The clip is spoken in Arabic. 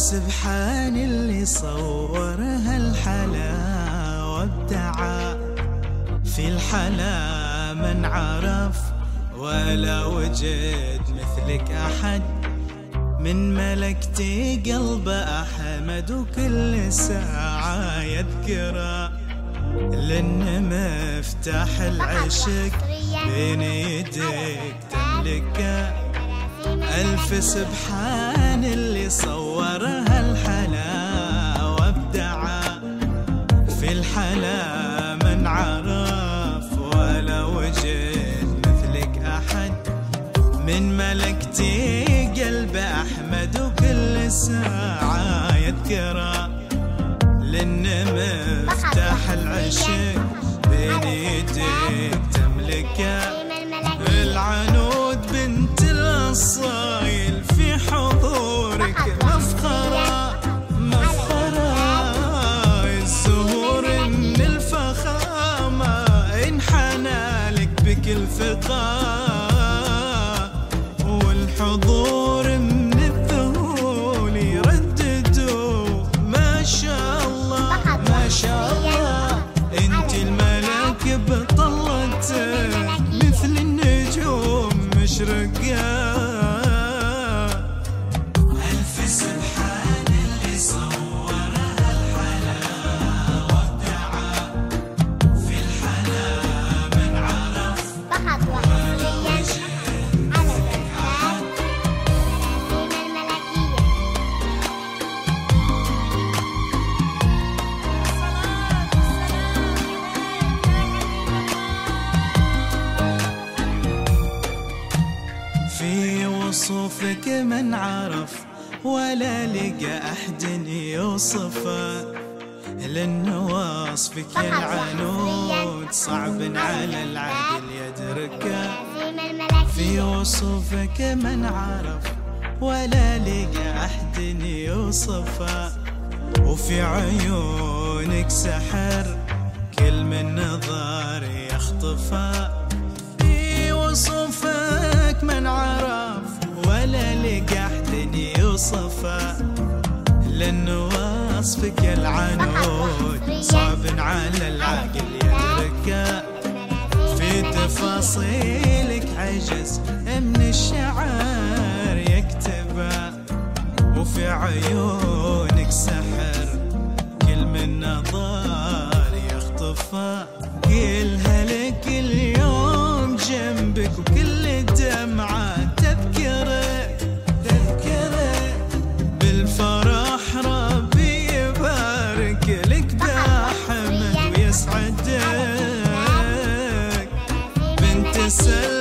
سبحان اللي صورها الحلا وابدعا في الحلا من عرف ولا وجد مثلك أحد. من ملكتي قلب أحمد وكل ساعة يذكره لأن مفتاح العشق بين يديك تملكه ألف سبحان اللي صورها الحلا وابدعا في الحلا من عرف ولا وجد مثلك أحد من ملكتي قلب أحمد وكل ساعة يذكره لأن مفتاح العشق بين يديك بكل ثقة والحضور من الذهول يرددوا ما شاء الله. ما شاء الله. انت الملك بطلتك مثل النجوم مشرقة من عرف ولا لقى أحد يوصفه لأن وصفك يا العنود صعب على العقل يدركه في وصوفك من عرف ولا لقى أحد يوصفه وفي عيونك سحر كل من نظر يخطفه يوصفه لأن وصفك يا العنود صعب على العقل يدركه في تفاصيلك عجز من الشعر يكتبه وفي عيونك سحر كل من نظر يخطفه. كلها الفرح ربي يبارك لك دحمد ويسعدك. بنت السلام